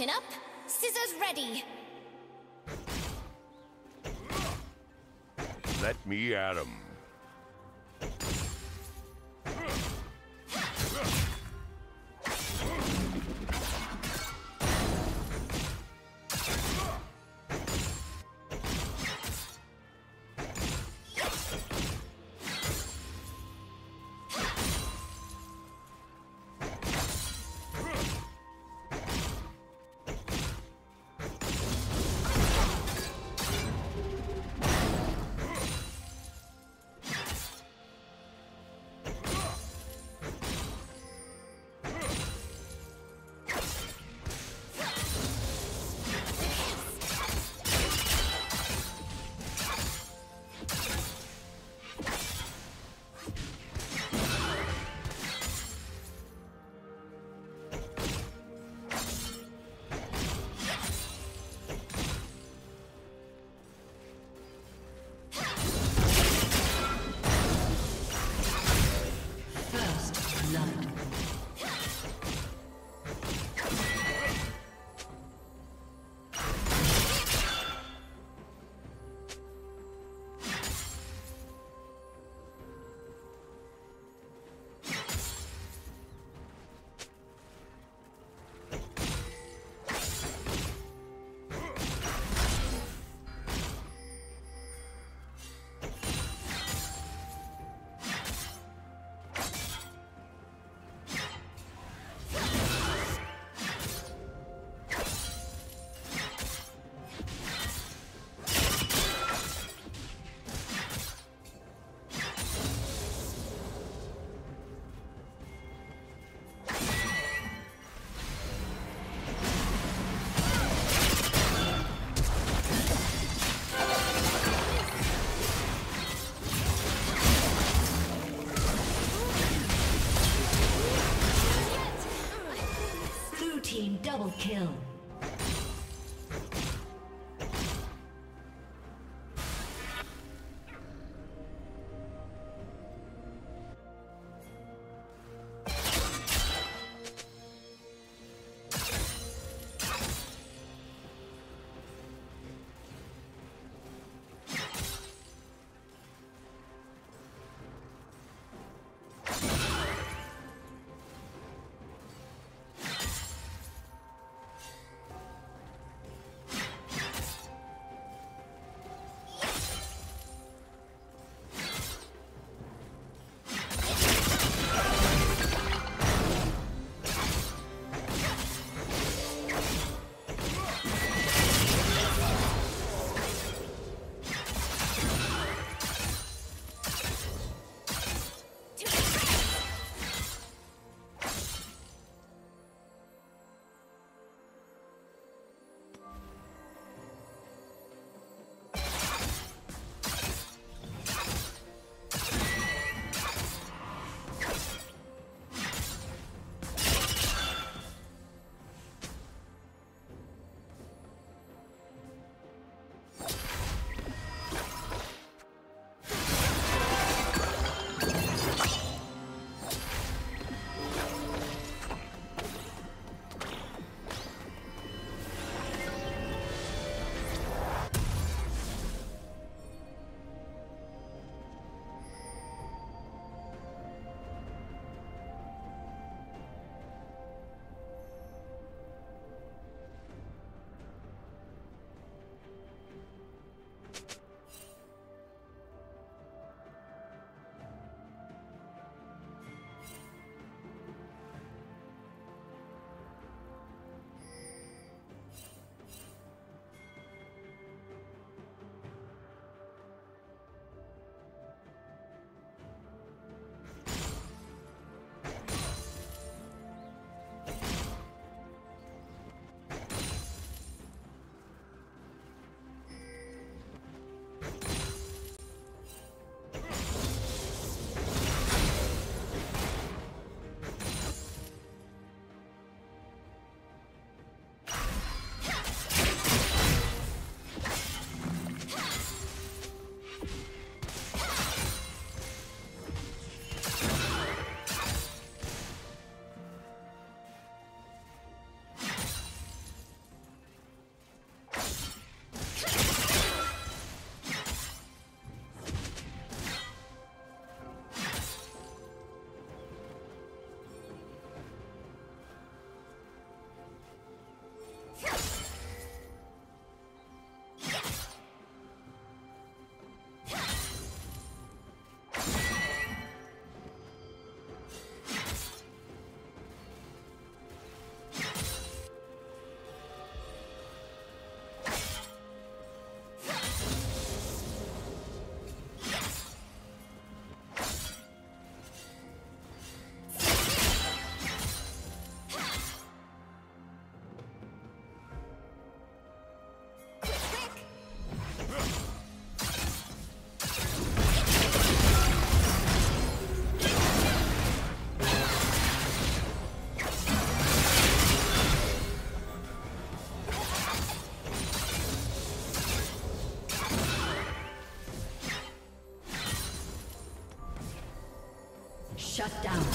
Chin up, scissors ready. Let me at him. Double kill. Shut down.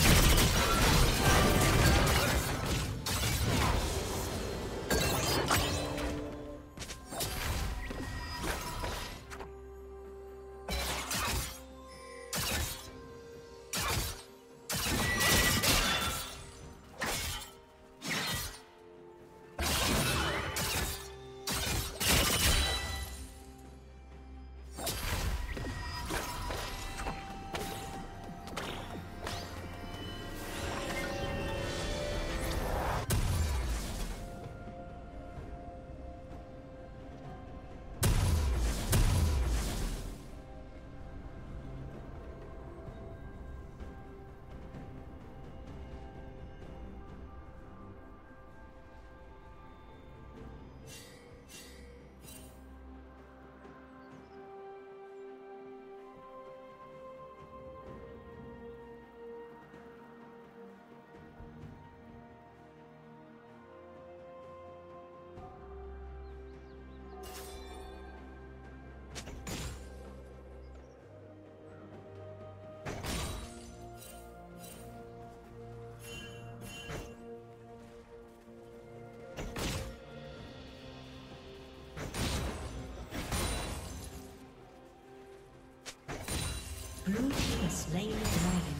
Slain the dragon.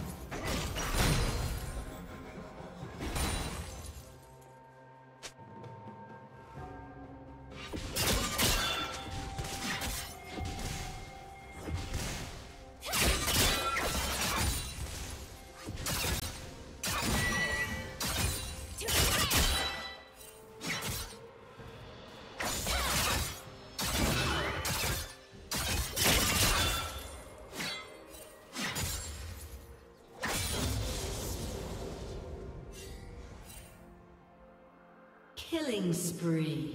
Spree.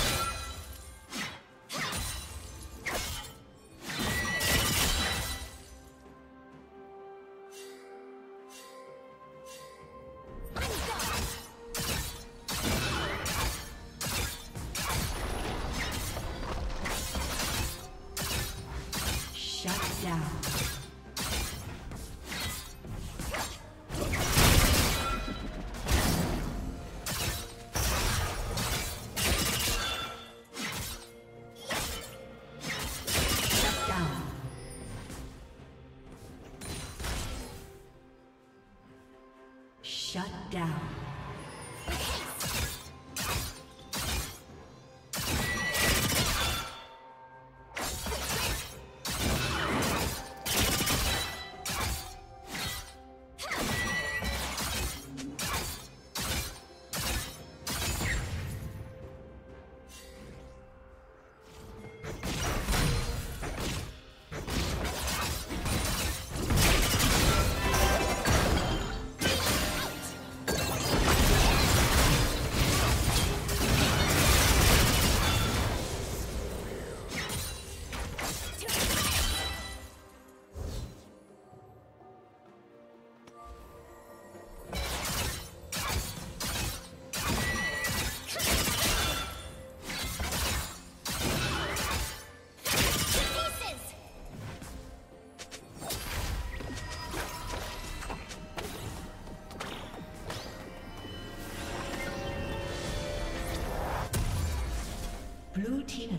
Shut